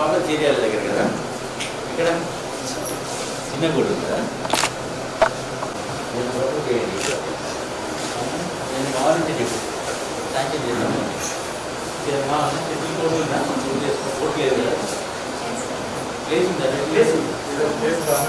Problem Cheriyal దగ్గర కదా ఇక్కడ చిన్న గుడి ఉందా నేను వరకు చేయండి నేను కావాలంటే చెప్పు శాంక్షన్ చేద్దాం మా చెప్పిన కోడ్ ఉందా మనం చూడ చేసుకో కోడ్ లేదు ప్లేస్ ఉందా ప్లేస్ ప్లేస్ బాగా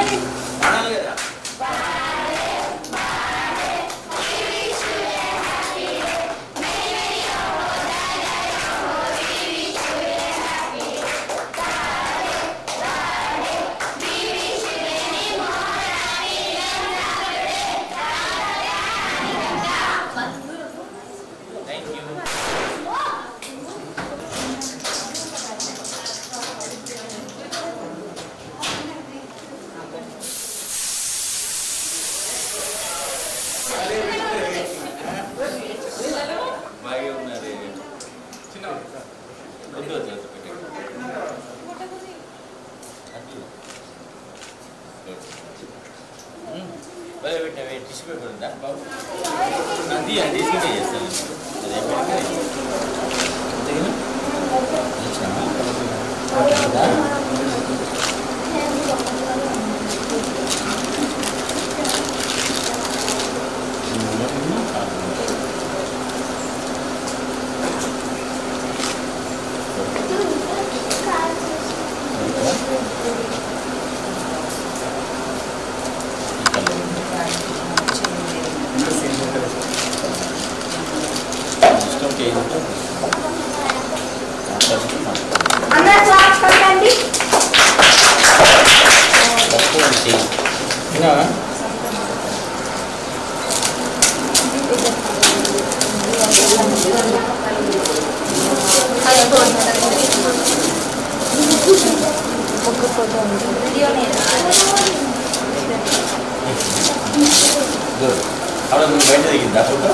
భలే పెట్టినా టిష్యూ పేపర్ ఉందా బాబు అది అది తీసుకుంటే చేస్తాను అది Another class for candy? Yeah. Good. How does it go?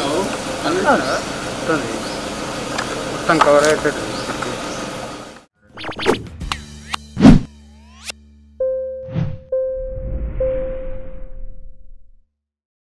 మొత్తం కవర్ అయిపోయింది